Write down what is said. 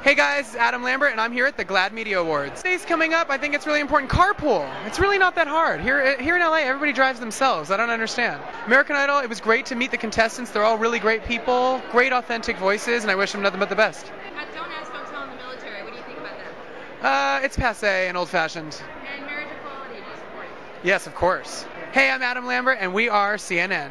Hey guys, Adam Lambert, and I'm here at the GLAAD Media Awards. Today's coming up. I think it's really important. Carpool. It's really not that hard. Here, eh, here in LA, everybody drives themselves. I don't understand. American Idol. It was great to meet the contestants. They're all really great people, great authentic voices, and I wish them nothing but the best. Uh, don't ask, don't tell in the military. What do you think about that? Uh, it's passe and old-fashioned. And marriage equality, do you support it? Yes, of course. Hey, I'm Adam Lambert, and we are CNN.